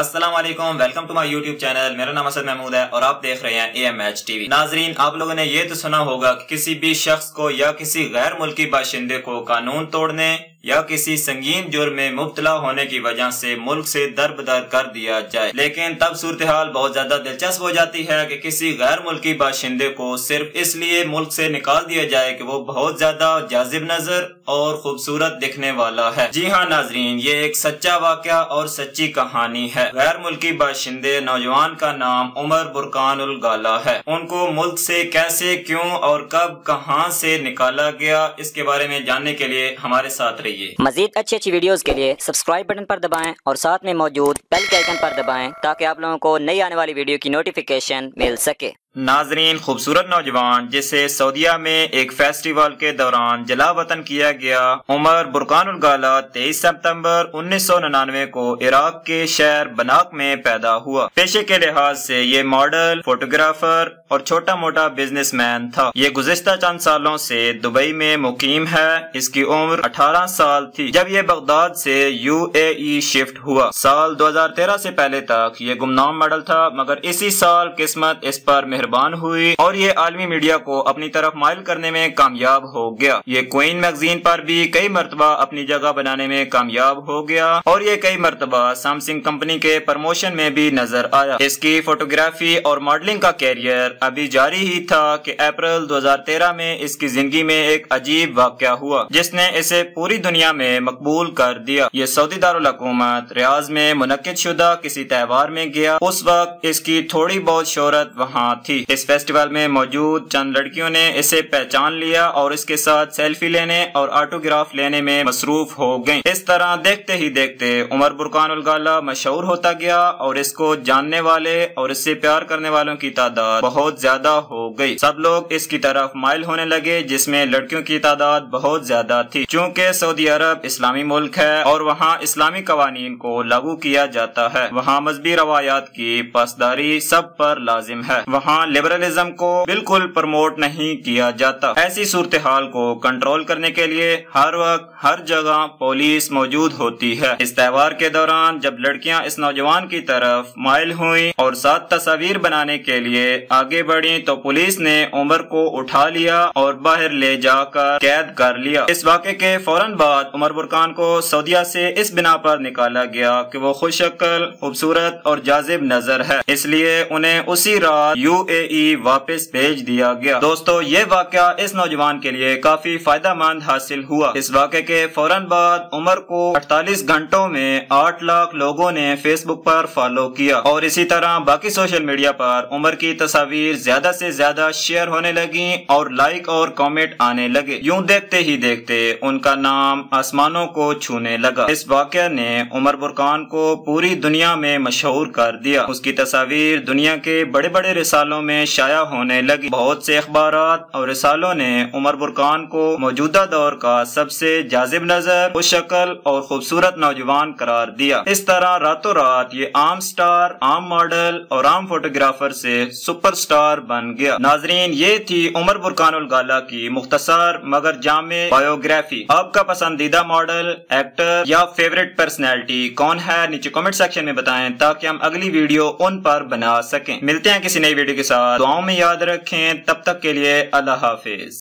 السلام علیکم welcome to my YouTube channel میرا نام اسد محمود ہے اور آپ دیکھ رہے ہیں A M H T V ناظرین، آپ لوگوں نے یہ تو سنا ہوگا کہ کسی بھی شخص کو یا کسی غیر ملکی باشندے کو قانون توڑنے یا کسی سنگین جرم میں مبتلا ہونے کی وجہ سے ملک سے در بدر کر دیا جائے۔ لیکن تب صورتحال بہت زیادہ دلچسپ ہو جاتی ہے کہ کسی غیر ملکی باشندے کو صرف اس لیے ملک سے نکال دیا جائے کہ وہ بہت زیادہ جازب نظر اور خوبصورت دکھنے والا ہے۔ جی ہاں ناظرین، یہ ایک سچا واقعہ اور سچی کہانی ہے۔ غیر ملکی باشندے نوجوان کا نام عمر برکان الگالا ہے۔ ان کو ملک سے کیسے، کیوں اور کب، کہاں سے نکالا گیا، اس کے بارے میں جاننے کے لیے ہمارے ساتھ رہیے۔ مزید اچھی اچھی ویڈیوز کے لیے سبسکرائب بٹن پر دبائیں اور ساتھ میں موجود بیل کے آئکن پر دبائیں تاکہ آپ لوگوں کو نئی آنے والی ویڈیو کی نوٹیفیکیشن مل سکے۔ ناظرین، خوبصورت نوجوان، جسے سعودیہ میں ایک فیسٹیول کے دوران جلا وطن کیا گیا، عمر برکان الگالا، تیئیس ستمبر انیس سو ننانوے کو عراق کے شہر بناک میں پیدا ہوا۔ پیشے کے لحاظ سے یہ ماڈل، فوٹوگرافر اور چھوٹا موٹا بزنس مین تھا۔ یہ گزشتہ چند سالوں سے دبئی میں مقیم ہے۔ اس کی عمر اٹھارہ سال تھی۔ جب یہ بغداد سے یو اے ای شفٹ ہوا۔ سال دو ہزار تیرہ سے پہلے تک یہ گمنام ماڈل تھا، مگر اسی سال قسمت اس پر مہربان ہوئی اور یہ عالمی میڈیا کو اپنی طرف مائل کرنے میں کامیاب ہو گیا۔ یہ کوئن میگزین پر بھی کئی مرتبہ اپنی جگہ بنانے میں کامیاب ہو گیا اور یہ کئی مرتبہ سیمسنگ کمپنی کے پروموشن میں بھی نظر آیا۔ اس کی فوٹوگرافی اور ماڈلنگ کا کیریئر ابھی جاری ہی تھا کہ اپریل دو ہزار تیرہ میں اس کی زندگی میں ایک عجیب واقعہ ہوا، جس نے اسے پوری دنیا میں مقبول کر دیا۔ یہ سعودی دارالحکومت ریاض میں منعقد شدہ کسی تہوار میں گیا۔ اس وقت اس کی تھوڑی بہت شہرت وہاں تھی۔ تھی اس فیسٹیول میں موجود چند لڑکیوں نے اسے پہچان لیا اور اس کے ساتھ سیلفی لینے اور آٹوگراف لینے میں مصروف ہو گئیں۔ اس طرح دیکھتے ہی دیکھتے عمر برکان الگالا مشہور ہوتا گیا اور اس کو جاننے والے اور اس سے پیار کرنے والوں کی تعداد بہت زیادہ ہو گئی۔ سب لوگ اس کی طرف مائل ہونے لگے، جس میں لڑکیوں کی تعداد بہت زیادہ تھی۔ چونکہ سعودی عرب اسلامی ملک ہے اور وہاں اسلامی قوانین کو لاگو کیا جاتا ہے، وہاں مذہبی روایات کی پاسداری سب پر لازم ہے۔ وہاں ہاں، لبرلزم کو بالکل پرموٹ نہیں کیا جاتا۔ ایسی صورتحال کو کنٹرول کرنے کے لیے ہر وقت ہر جگہ پولیس موجود ہوتی ہے۔ اس تہوار کے دوران جب لڑکیاں اس نوجوان کی طرف مائل ہوئی اور ساتھ تصاویر بنانے کے لیے آگے بڑھی تو پولیس نے عمر کو اٹھا لیا اور باہر لے جا کر قید کر لیا۔ اس واقعے کے فوراً بعد عمر برکان کو سعودیہ سے اس بنا پر نکالا گیا کہ وہ خوش شکل خوبصورت اور جازب نظر ہے۔ اس لیے انہیں اسی رات یو اے ای واپس بھیج دیا گیا۔ دوستو، یہ واقعہ اس نوجوان کے لیے کافی فائدہ مند حاصل ہوا۔ اس واقعے کے فوراً بعد عمر کو اٹھالیس گھنٹوں میں آٹھ لاکھ لوگوں نے فیس بک پر فالو کیا۔ اور اسی طرح باقی سوشل میڈیا پر عمر کی تصاویر زیادہ سے زیادہ شیئر ہونے لگی اور لائک اور کامنٹ آنے لگے۔ یوں دیکھتے ہی دیکھتے ان کا نام آسمانوں کو چھونے لگا۔ اس واقعہ نے عمر برکان کو پوری دنیا میں مشہور کر دیا۔ اس کی تصاویر دنیا کے بڑے بڑے رسالوں میں شائع ہونے لگی۔ بہت سے اخبارات اور رسالوں نے عمر برکان کو موجودہ دور کا سب سے جازب نظر، خوش شکل اور خوبصورت نوجوان قرار دیا۔ اس طرح راتوں رات یہ عام سٹار، عام ماڈل اور عام فوٹوگرافر سے سپر سٹار بن گیا۔ ناظرین، یہ تھی عمر برکان الگالا کی مختصر مگر جامع بایوگرافی۔ آپ کا پسندیدہ ماڈل، ایکٹر یا فیوریٹ پرسنالٹی کون ہے؟ نیچے کمنٹ سیکشن میں بتائیں تاکہ ہم اگلی ویڈیو ان پر بنا سکیں۔ ملتے ہیں کسی نئی ویڈیو کے ساتھ دعاؤں میں یاد رکھیں۔ تب تک کے لیے اللہ حافظ۔